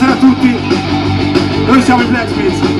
Buonasera a tutti, noi siamo i Blacksmiths.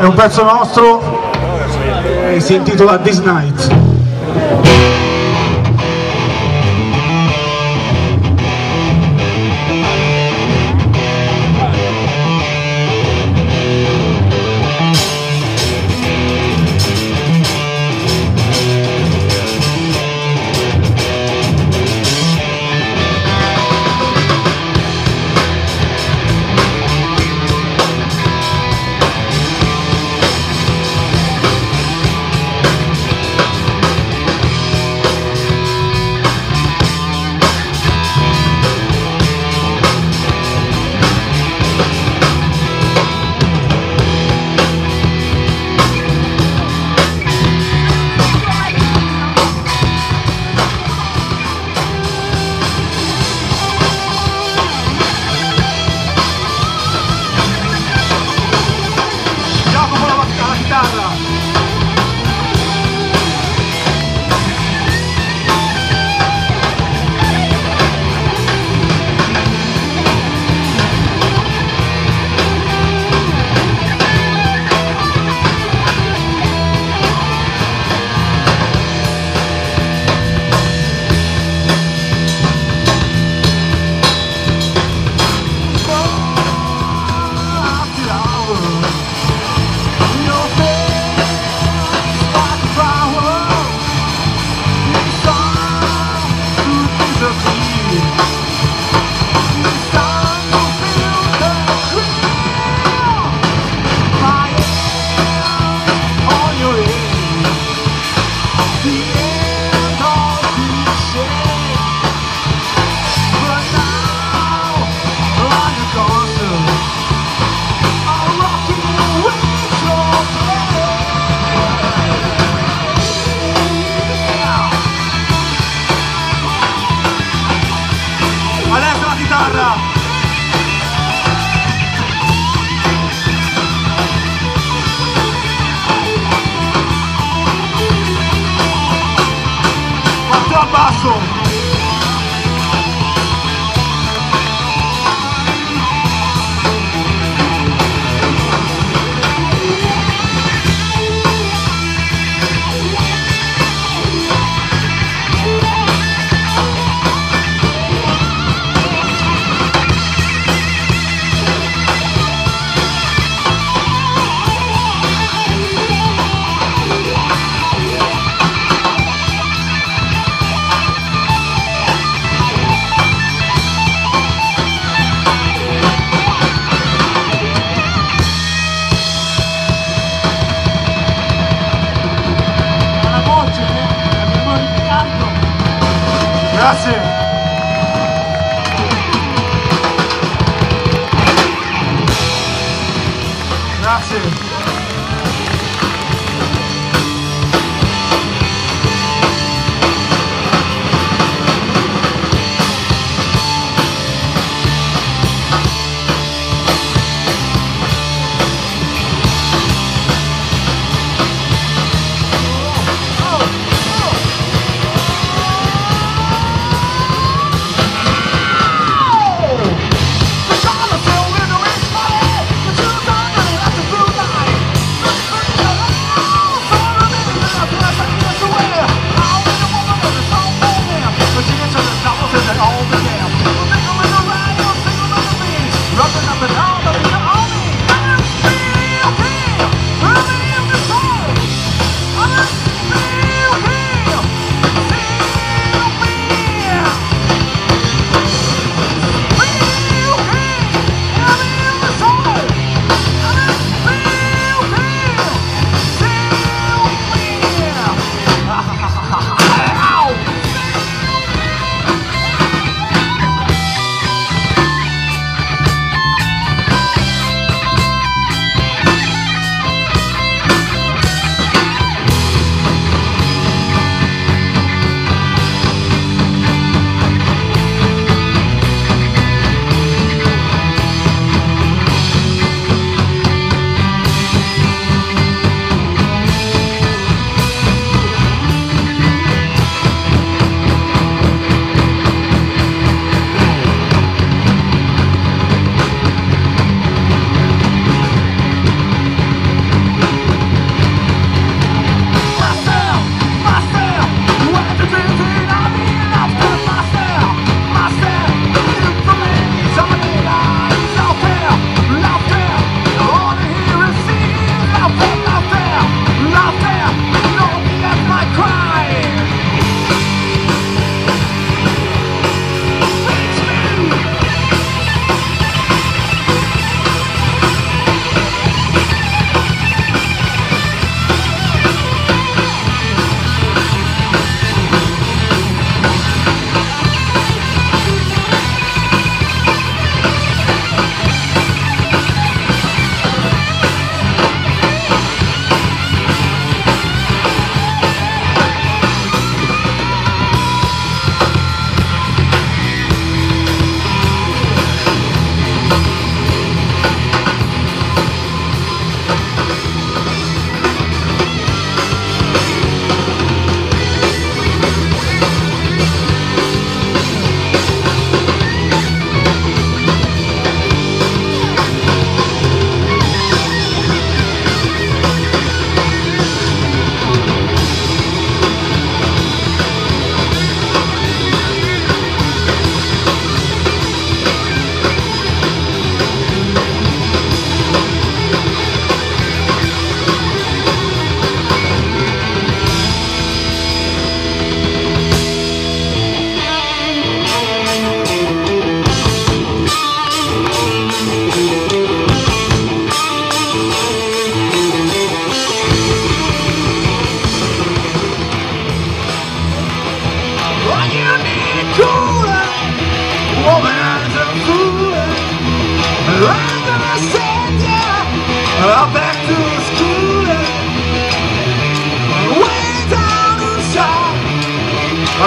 è un pezzo nostro, e si intitola This Night. awesome. Grazie. Grazie.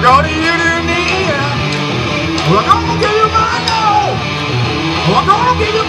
I'm going to to give you my no. We're going to give you